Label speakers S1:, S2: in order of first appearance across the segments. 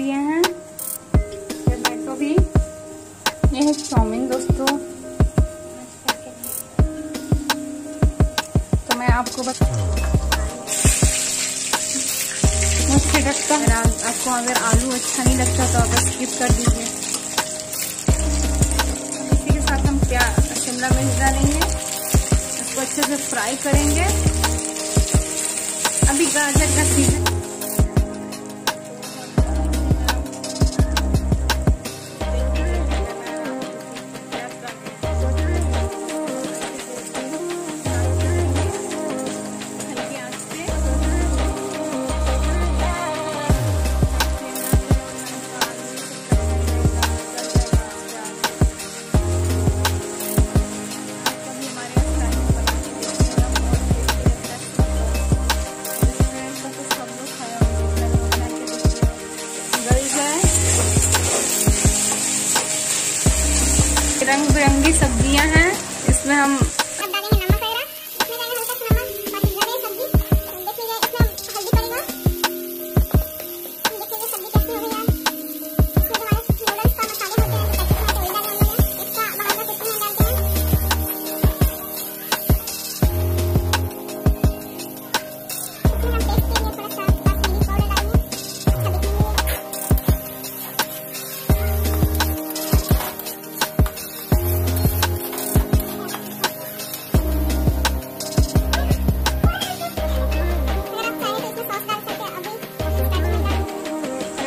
S1: दिए हैं। टोमेटो भी। ये है चाउमीन, दोस्तों। तो मैं आपको बता आपको अगर आलू अच्छा नहीं लगता तो आप स्किप कर दीजिए। इसी के साथ हम प्याज शिमला मिर्च डालेंगे। इसको अच्छे से फ्राई करेंगे। अभी गाजर का सीज़न रंग बिरंगी सब्ज़ियाँ हैं। इसमें हम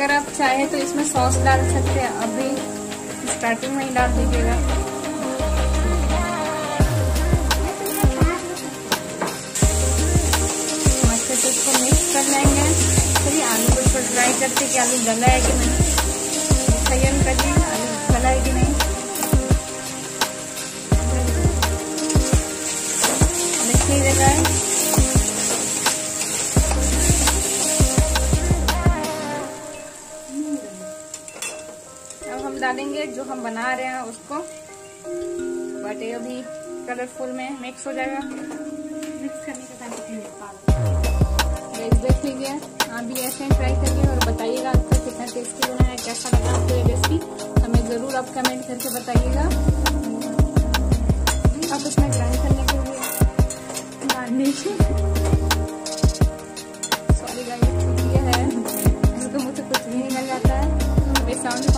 S1: अगर आप चाहें तो इसमें सॉस डाल सकते हैं, अभी स्टार्टिंग में ही डाल दीजिएगा। अच्छे से इसको मिक्स कर लेंगे। फिर आलू को इसको ट्राई करते कि आलू गला है कि नहीं? संयम करिए, आलू गला है कि नहीं? देखिएगा हम डालेंगे जो हम बना रहे हैं उसको। बट ये अभी कलरफुल में मिक्स हो जाएगा। मिक्स करने का टाइम देख लीजिए आप भी ऐसे ट्राई करिए और बताइएगा आपको कितना टेस्टी बना है कैसा लगा आपको ये रेसिपी हमें ज़रूर आप कमेंट करके बताइएगा। आप उसमें ग्राइंड करने के लिए डालने सॉरी गाइस ये है। जिसको मुझसे कुछ भी नहीं मिल जाता है। साउंड